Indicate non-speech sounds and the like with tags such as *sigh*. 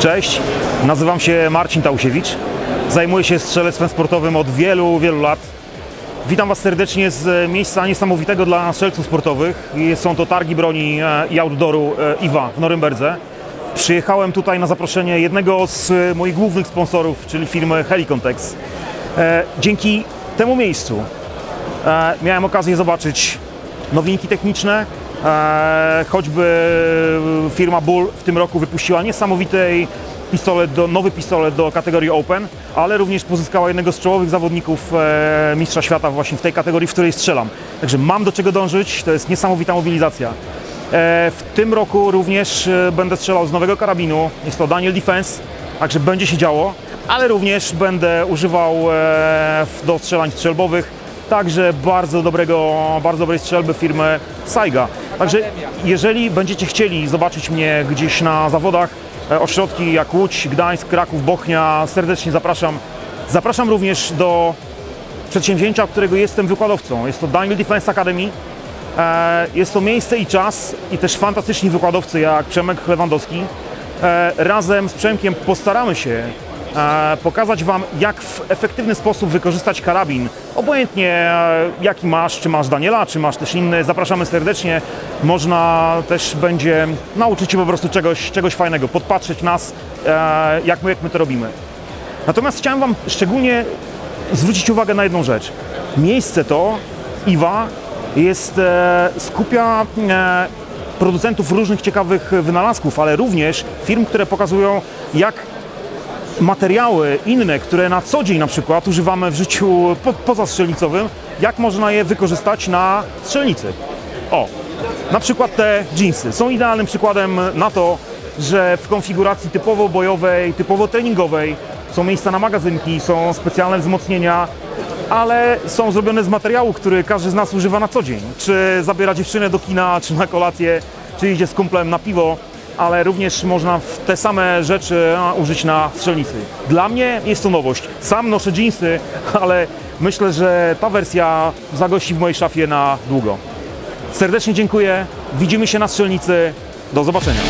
Cześć, nazywam się Marcin Tausiewicz. Zajmuję się strzelectwem sportowym od wielu, wielu lat. Witam Was serdecznie z miejsca niesamowitego dla strzelców sportowych. Są to targi broni e, i outdooru e, IWA w Norymberdze. Przyjechałem tutaj na zaproszenie jednego z moich głównych sponsorów, czyli firmy Helicontex. E, Dzięki temu miejscu miałem okazję zobaczyć nowinki techniczne. E, choćby firma Bull w tym roku wypuściła niesamowity pistolet do, nowy pistolet do kategorii Open, ale również pozyskała jednego z czołowych zawodników e, mistrza świata właśnie w tej kategorii, w której strzelam. Także mam do czego dążyć, to jest niesamowita mobilizacja. E, w tym roku również będę strzelał z nowego karabinu, jest to Daniel Defense, także będzie się działo, ale również będę używał do strzelań strzelbowych także bardzo dobrego, bardzo dobrej strzelby firmy Saiga. Także jeżeli będziecie chcieli zobaczyć mnie gdzieś na zawodach, e, ośrodki jak Łódź, Gdańsk, Kraków, Bochnia, serdecznie zapraszam. Zapraszam również do przedsięwzięcia, którego jestem wykładowcą. Jest to Daniel Defense Academy. E, Jest to miejsce i czas i też fantastyczni wykładowcy jak Przemek Lewandowski. E, Razem z Przemkiem postaramy się pokazać Wam, jak w efektywny sposób wykorzystać karabin. Obojętnie e, jaki masz, czy masz Daniela, czy masz też inny, zapraszamy serdecznie. Można też będzie nauczyć się po prostu czegoś, czegoś fajnego, podpatrzeć nas, e, jak my, jak my to robimy. Natomiast chciałem Wam szczególnie zwrócić uwagę na jedną rzecz. Miejsce to, IWA, jest, e, skupia producentów różnych ciekawych wynalazków, ale również firm, które pokazują, jak materiały inne, które na co dzień na przykład używamy w życiu po, pozastrzelnicowym, jak można je wykorzystać na strzelnicy. O, na przykład te jeansy są idealnym przykładem na to, że w konfiguracji typowo bojowej, typowo treningowej są miejsca na magazynki, są specjalne wzmocnienia, ale są zrobione z materiału, który każdy z nas używa na co dzień. Czy zabiera dziewczynę do kina, czy na kolację, czy idzie z kumplem na piwo, ale również można te same rzeczy użyć na strzelnicy. Dla mnie jest to nowość. Sam noszę jeansy, *laughs* ale myślę, że ta wersja zagości w mojej szafie na długo. Serdecznie dziękuję. Widzimy się na strzelnicy. Do zobaczenia.